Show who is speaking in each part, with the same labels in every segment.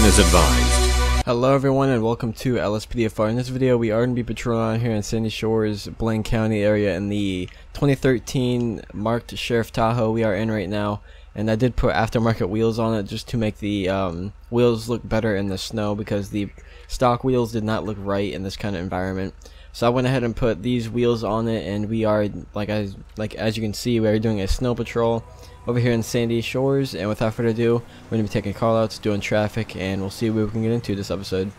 Speaker 1: Discretion is advised.
Speaker 2: Hello everyone and welcome to LSPDFR. In this video we are going to be patrolling around here in Sandy Shores, Blaine County area in the 2013 marked Sheriff Tahoe we are in right now. And I did put aftermarket wheels on it just to make the um, wheels look better in the snow because the stock wheels did not look right in this kind of environment. So I went ahead and put these wheels on it and we are, like, I, like as you can see, we are doing a snow patrol over here in Sandy Shores. And without further ado, we're going to be taking callouts, doing traffic, and we'll see what we can get into this episode.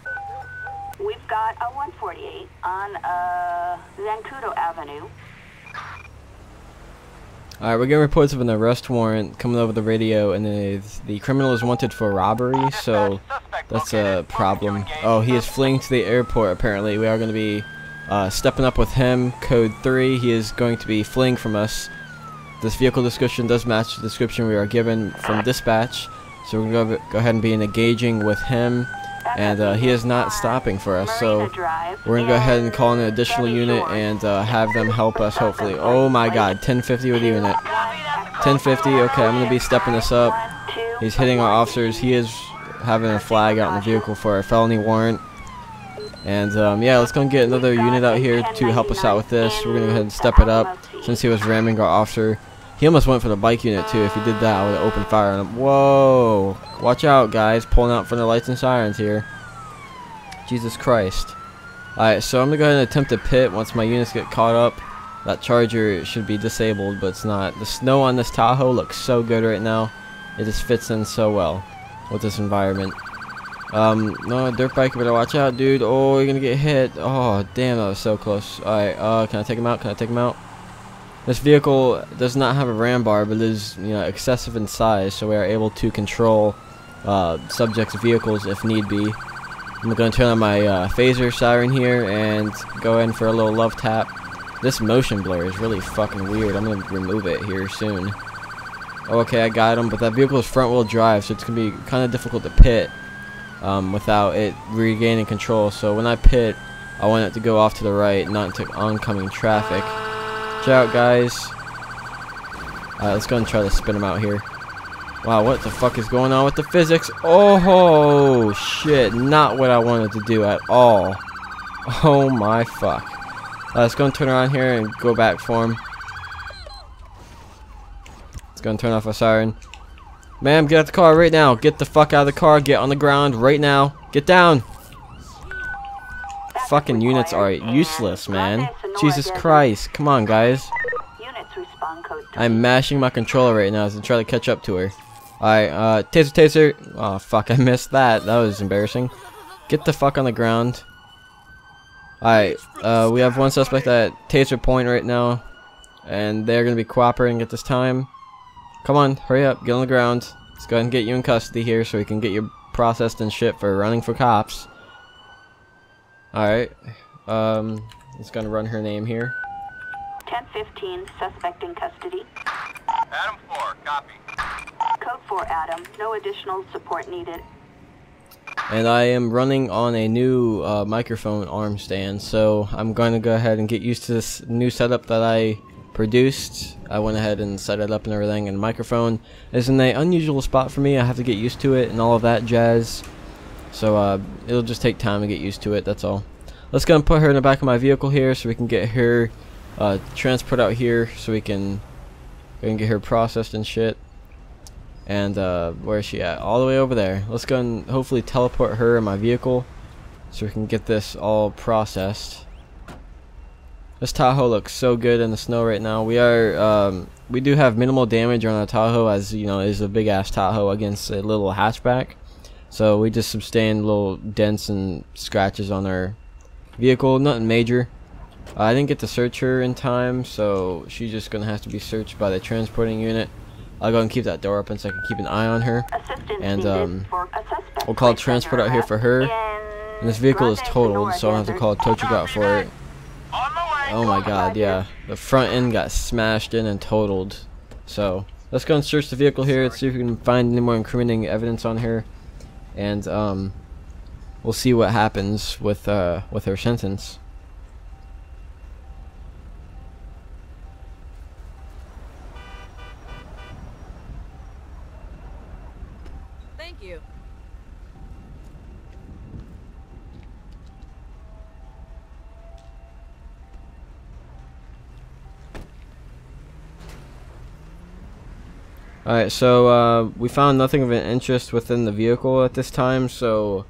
Speaker 3: We've got a 148 on uh, Zancudo Avenue.
Speaker 2: Alright, we're getting reports of an arrest warrant coming over the radio, and the, the criminal is wanted for robbery, so that's a problem. Oh, he is fleeing to the airport, apparently. We are going to be uh, stepping up with him. Code 3, he is going to be fleeing from us. This vehicle description does match the description we are given from dispatch, so we're going to go ahead and be engaging with him, and uh, he is not stopping for us, so we're going to go ahead and call in an additional unit and uh, have them help us, hopefully. Oh my god, 1050 with the unit. 1050, okay, I'm going to be stepping this up. He's hitting our officers. He is having a flag out in the vehicle for a felony warrant. And um, yeah, let's go and get another unit out here to help us out with this. We're going to go ahead and step it up since he was ramming our officer. He almost went for the bike unit too. If he did that, I would have opened fire on him. Whoa! Watch out, guys. Pulling out from the lights and sirens here. Jesus Christ. Alright, so I'm going to go ahead and attempt to pit once my units get caught up. That charger should be disabled, but it's not. The snow on this Tahoe looks so good right now. It just fits in so well with this environment. Um, no, dirt bike, better watch out, dude. Oh, you're gonna get hit. Oh, damn, that was so close. Alright, uh, can I take him out? Can I take him out? This vehicle does not have a ram bar, but is, you know, excessive in size, so we are able to control, uh, subjects' vehicles if need be. I'm gonna turn on my, uh, phaser siren here and go in for a little love tap. This motion blur is really fucking weird. I'm gonna remove it here soon. Okay, I got him, but that vehicle is front wheel drive, so it's gonna be kind of difficult to pit um, without it regaining control. So when I pit, I want it to go off to the right, not into oncoming traffic. Watch out, guys. Alright, let's go and try to spin him out here. Wow, what the fuck is going on with the physics? Oh, shit. Not what I wanted to do at all. Oh, my fuck. Let's go and turn around here and go back for him. Let's go and turn off our siren. Ma'am, get out the car right now. Get the fuck out of the car. Get on the ground right now. Get down. Fucking units are useless, man. Jesus Christ. Come on, guys. I'm mashing my controller right now to try to catch up to her. Alright, uh, taser, taser. Oh, fuck, I missed that. That was embarrassing. Get the fuck on the ground. Alright, uh, we have one suspect at taser point right now. And they're going to be cooperating at this time. Come on, hurry up, get on the ground. Let's go ahead and get you in custody here so we can get you processed and shit for running for cops. Alright, um, let's gonna run her name here.
Speaker 3: 1015, suspect in custody.
Speaker 4: Adam 4, copy.
Speaker 3: Code 4, Adam. No additional support needed.
Speaker 2: And I am running on a new uh, microphone arm stand, so I'm going to go ahead and get used to this new setup that I produced. I went ahead and set it up and everything, and the microphone is in an unusual spot for me. I have to get used to it and all of that jazz. So uh, it'll just take time to get used to it, that's all. Let's go and put her in the back of my vehicle here so we can get her uh, transport out here so we can, we can get her processed and shit. And uh, where is she at? All the way over there. Let's go and hopefully teleport her in my vehicle so we can get this all processed. This Tahoe looks so good in the snow right now. We are, um, we do have minimal damage on our Tahoe as, you know, is a big ass Tahoe against a little hatchback. So we just sustained little dents and scratches on our vehicle, nothing major. Uh, I didn't get to search her in time, so she's just going to have to be searched by the transporting unit. I'll go and keep that door open so I can keep an eye on her. And um, we'll call transport out here for her. And this vehicle is totaled, so I'll have to call a tow truck out for it. Oh my god, yeah. The front end got smashed in and totaled. So, let's go and search the vehicle here and see if we can find any more incriminating evidence on her and um, we'll see what happens with uh, with her sentence.
Speaker 5: Thank you.
Speaker 2: Alright, so uh, we found nothing of an interest within the vehicle at this time, so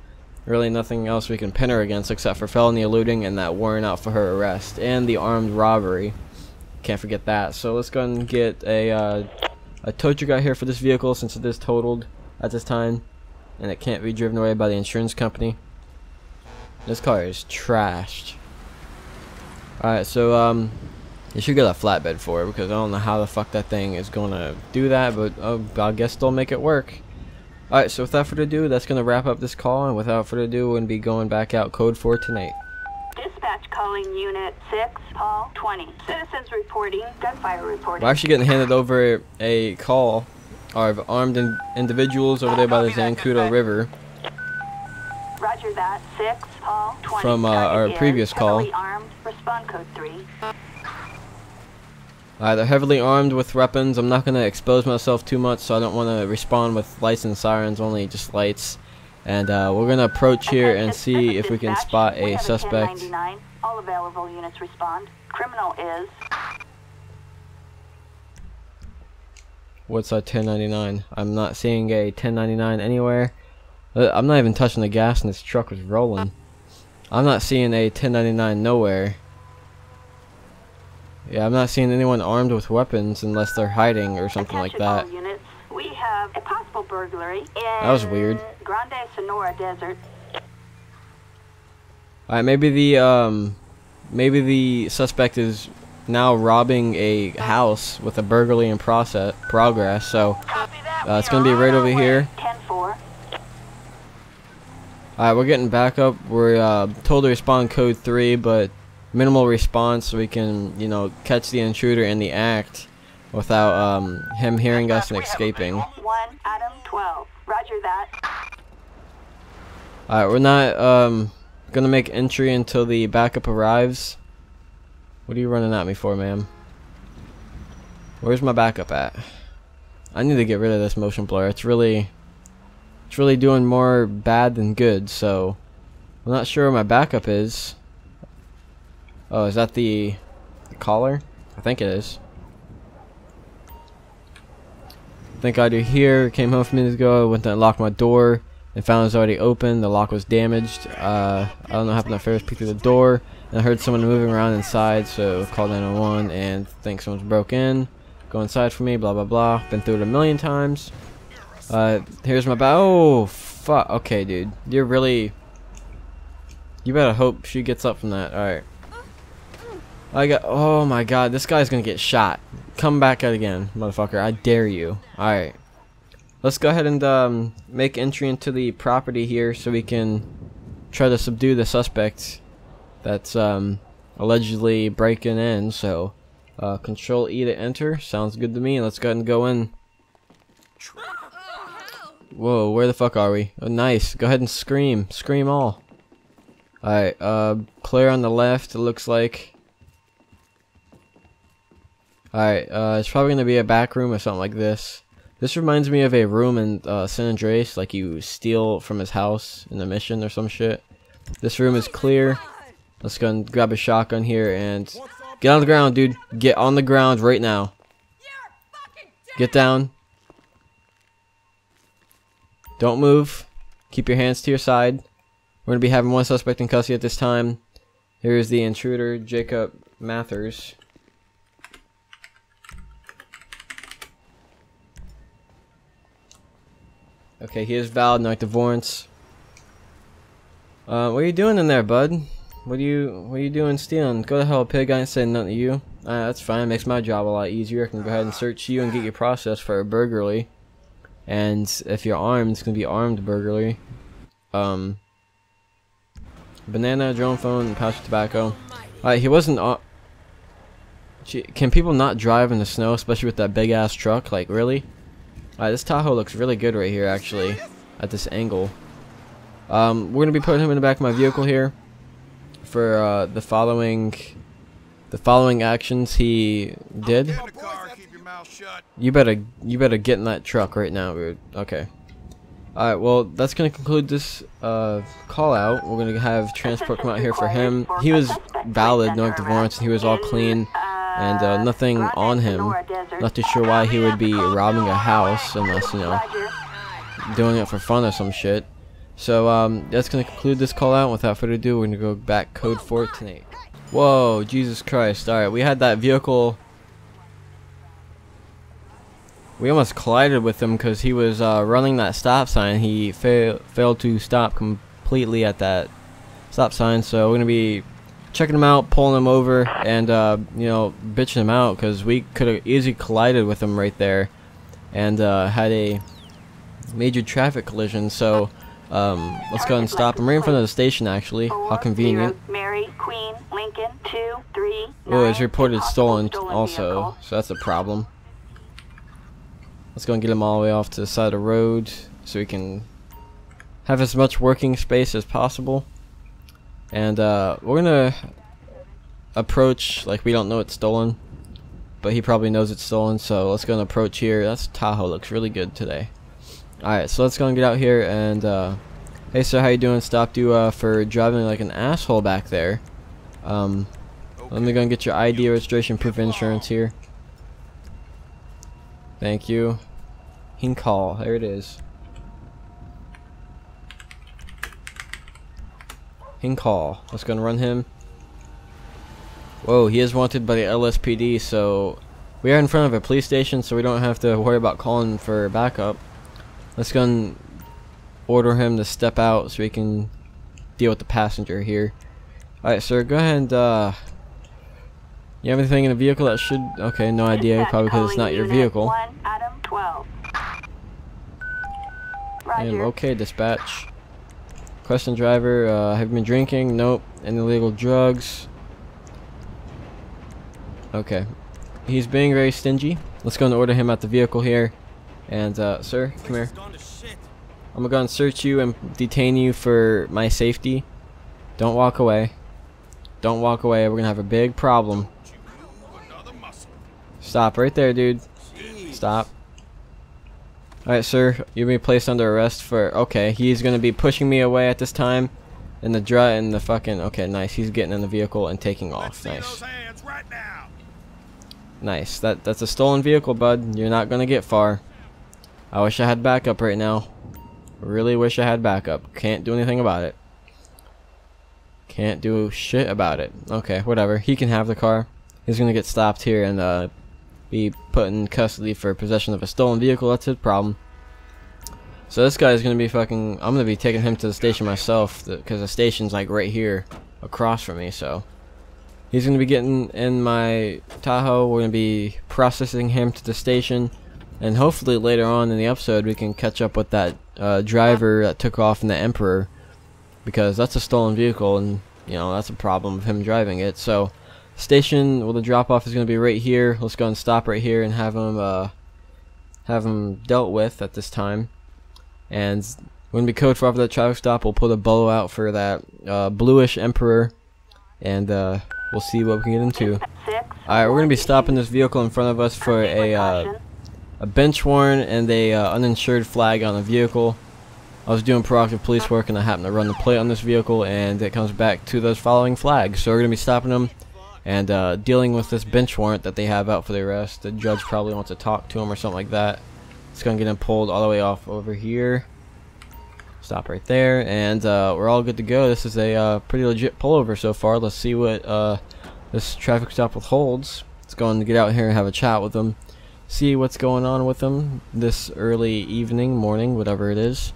Speaker 2: really nothing else we can pin her against except for felony eluding and that warrant out for her arrest and the armed robbery. Can't forget that. So let's go and get a uh, a tow truck out here for this vehicle since it is totaled at this time and it can't be driven away by the insurance company. This car is trashed. Alright, so um, you should get a flatbed for it because I don't know how the fuck that thing is gonna do that, but uh, I guess they'll make it work. Alright, so without further ado, that's gonna wrap up this call, and without further ado, we're gonna be going back out code for tonight.
Speaker 3: Dispatch calling Unit 6, Paul 20. Citizens reporting, gunfire reporting.
Speaker 2: We're actually getting handed over a call of armed in individuals over there by the Zancudo River.
Speaker 3: Roger that. 6, Paul 20.
Speaker 2: From, uh, our previous call.
Speaker 3: armed. Respond code 3.
Speaker 2: Uh, they're heavily armed with weapons. I'm not going to expose myself too much, so I don't want to respond with lights and sirens, only just lights. And uh, we're going to approach here and see if we can spot a suspect.
Speaker 3: 1099. All available units respond. Criminal is
Speaker 2: What's a 1099? I'm not seeing a 1099 anywhere. Uh, I'm not even touching the gas and this truck was rolling. I'm not seeing a 1099 nowhere. Yeah, I'm not seeing anyone armed with weapons unless they're hiding or something like
Speaker 3: Attention
Speaker 2: that.
Speaker 3: all units. We have a possible burglary in
Speaker 2: That was weird.
Speaker 3: Grand Senora Desert.
Speaker 2: Alright, maybe the um maybe the suspect is now robbing a house with a burglary in process progress. So Uh, it's gonna be right over here.
Speaker 3: 10-4.
Speaker 2: Alright, we're getting back up. We're uh, told to respond code 3, but minimal response so we can, you know, catch the intruder in the act without um, him hearing us and escaping.
Speaker 3: 1, Adam 12. Roger that.
Speaker 2: Alright, we're not um, gonna make entry until the backup arrives. What are you running at me for, ma'am? Where's my backup at? I need to get rid of this motion blur. It's really, it's really doing more bad than good. So, I'm not sure where my backup is. Oh, is that the, the collar? I think it is. Think I do here. Came home few minutes ago. Went to unlock my door and found it was already open. The lock was damaged. Uh, I don't know what happened. I first peeked through the door and I heard someone moving around inside. So called 911 and think someone's broke in. Go inside for me. Blah blah blah. Been through it a million times. Uh, here's my ba- Oh fuck. Okay, dude. You're really. You better hope she gets up from that. All right. I got. Oh my god. This guy's gonna get shot. Come back out again, motherfucker. I dare you. All right. Let's go ahead and um, make entry into the property here so we can try to subdue the suspect that's um, allegedly breaking in. So, uh, Control E to enter. Sounds good to me. Let's go ahead and go in. Whoa, where the fuck are we? Oh, nice. Go ahead and scream. Scream all. Alright, uh, clear on the left, it looks like. Alright, uh, it's probably gonna be a back room or something like this. This reminds me of a room in uh, San Andreas, like you steal from his house in the mission or some shit. This room is clear. Let's go and grab a shotgun here and get on the ground, dude. Get on the ground right now. Get down. Don't move. Keep your hands to your side. We're gonna be having one suspect in custody at this time. Here's the intruder, Jacob Mathers. Okay, he is valid, no active warrants. Uh, what are you doing in there, bud? What are you What are you doing stealing? Go to hell, pig. I ain't saying nothing to you. Uh, that's fine. Makes my job a lot easier. I can go ahead and search you and get you processed for a burglary. And if you're armed, it's gonna be armed burglary. Um, banana, drone phone, pouch of tobacco. Alright, he wasn't. Can people not drive in the snow, especially with that big ass truck? Like, really? Alright, this Tahoe looks really good right here, actually, at this angle. Um, we're gonna be putting him in the back of my vehicle here for uh, the following, the following actions he did.
Speaker 4: Get in the car, keep your mouth shut.
Speaker 2: You better, you better get in that truck right now, dude. Okay. Alright, well, that's gonna conclude this uh, call out. We're gonna have transport come out here for him. He was valid, no warrants, and he was all clean. And uh, nothing
Speaker 3: Roger,
Speaker 2: on him. Not too sure why he would be robbing a house unless, you know, doing it for fun or some shit. So um, that's gonna conclude this call out. Without further ado, we're gonna go back code Fortnite. Whoa, Jesus Christ! All right, we had that vehicle. We almost collided with him because he was uh, running that stop sign. He fa failed to stop completely at that stop sign. So we're gonna be checking them out, pulling them over, and uh, you know, bitching them out because we could have easily collided with them right there, and uh, had a major traffic collision. So um, let's go ahead and stop him right in front of the station. Actually, how convenient.
Speaker 3: Mary, Queen, Lincoln, two, three.
Speaker 2: Oh, it's reported stolen also, so that's a problem. Let's go and get them all the way off to the side of the road so we can have as much working space as possible. And uh, we're gonna approach like we don't know it's stolen, but he probably knows it's stolen. So let's go and approach here. That's Tahoe looks really good today. All right, so let's go and get out here and uh, hey sir, how you doing? Stopped you uh, for driving like an asshole back there. Um, let me go and get your ID, registration, proof insurance here. Thank you. Hinkall, there it is. Hinkall, let's go and run him. Whoa, he is wanted by the LSPD, so we are in front of a police station, so we don't have to worry about calling for backup. Let's go and order him to step out so we can deal with the passenger here. Alright, sir, go ahead and, uh, you have anything in the vehicle that should, okay, no idea, probably because it's not your vehicle.
Speaker 3: One, Adam 12.
Speaker 2: I am
Speaker 3: Roger.
Speaker 2: okay, dispatch. Question driver, uh, have you been drinking? Nope. Any illegal drugs? Okay. He's being very stingy. Let's go and order him at the vehicle here. And, uh, sir, come here. I'm gonna go and search you and detain you for my safety. Don't walk away. Don't walk away. We're gonna have a big problem. Stop right there, dude. Stop. Alright, sir. You'll be placed under arrest for... Okay, he's going to be pushing me away at this time. In the dry and the fucking... Okay, nice. He's getting in the vehicle and taking off. Nice.
Speaker 4: right.
Speaker 2: Nice. That That's a stolen vehicle, bud. You're not going to get far. I wish I had backup right now. Really wish I had backup. Can't do anything about it. Can't do shit about it. Okay, whatever. He can have the car. He's going to get stopped here and uh, be put in custody for possession of a stolen vehicle. That's his problem. So this guy's gonna be fucking. I'm gonna be taking him to the station myself because the station's like right here, across from me. So he's gonna be getting in my Tahoe. We're gonna be processing him to the station, and hopefully later on in the episode we can catch up with that uh, driver that took off in the Emperor, because that's a stolen vehicle, and you know that's a problem of him driving it. So station well the drop off is going to be right here. Let's go and stop right here and have them uh have them dealt with at this time. And when we code for after that traffic stop we'll put a BOLO out for that uh, bluish emperor. And uh we'll see what we can get into. Alright we're going to be stopping this vehicle in front of us for a uh, a bench warrant and a uh, uninsured flag on the vehicle. I was doing proactive police work and I happened to run the plate on this vehicle and it comes back to those following flags. So we're going to be stopping them and uh, dealing with this bench warrant that they have out for the arrest. The judge probably wants to talk to him or something like that. It's gonna get him pulled all the way off over here. Stop right there, and uh, we're all good to go. This is a uh, pretty legit pullover so far. Let's see what uh, this traffic stop holds. Let's go and get out here and have a chat with them. See what's going on with them this early evening, morning, whatever it is.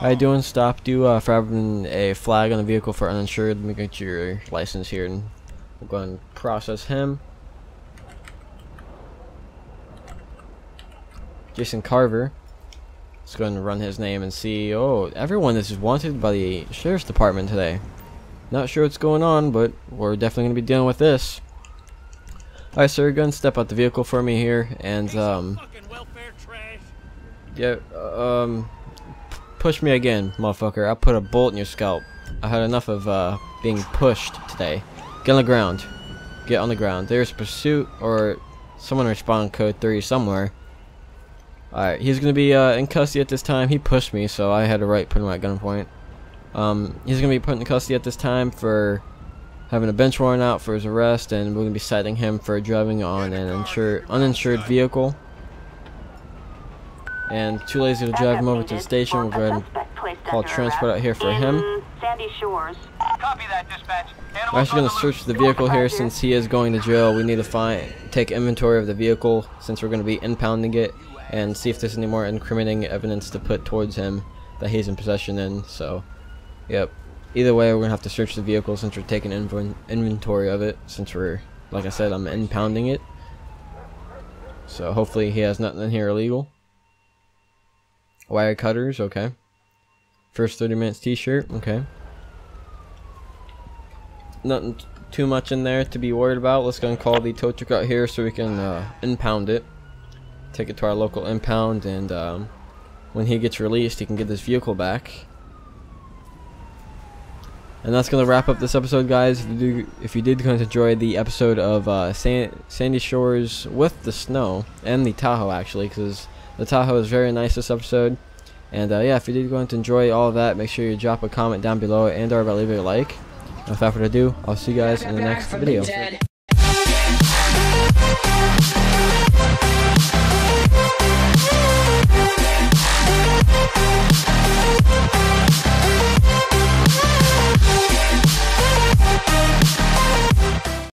Speaker 2: How you doing? Stopped you uh, for having a flag on the vehicle for uninsured. Let me get your license here and We'll go and process him. Jason Carver. Let's go and run his name and see. Oh, everyone this is wanted by the sheriff's department today. Not sure what's going on, but we're definitely going to be dealing with this. Alright, sir, go and step out the vehicle for me here, and, um, yeah, um, push me again, motherfucker. I'll put a bolt in your scalp. I had enough of, uh, being pushed today. Get on the ground. Get on the ground. There's pursuit or someone respond code 3 somewhere. Alright, he's gonna be uh, in custody at this time. He pushed me, so I had to right put him at gunpoint. Um, he's gonna be put in custody at this time for having a bench warrant out for his arrest, and we're gonna be citing him for driving on an insured, uninsured vehicle. And too lazy to drive him over to the station. We'll go ahead and call transport out here for him.
Speaker 3: Sandy Shores.
Speaker 5: Copy that, dispatch.
Speaker 2: We're actually gonna search the vehicle here since he is going to jail. We need to find, take inventory of the vehicle since we're gonna be impounding it, and see if there's any more incriminating evidence to put towards him that he's in possession in. So, yep. Either way, we're gonna have to search the vehicle since we're taking inv inventory of it. Since we're, like I said, I'm impounding it. So hopefully he has nothing in here illegal. Wire cutters, okay. First 30 minutes t-shirt, okay. Nothing too much in there to be worried about. Let's go and call the tow truck out here so we can uh, impound it. Take it to our local impound and um, when he gets released he can get this vehicle back. And that's going to wrap up this episode, guys. If you, do, if you did enjoy the episode of uh, San Sandy Shores with the snow, and the Tahoe, actually, because the Tahoe is very nice this episode. And uh, yeah, if you did go to enjoy all of that, make sure you drop a comment down below and or leave a like. Without further ado, I'll see you guys in the next video.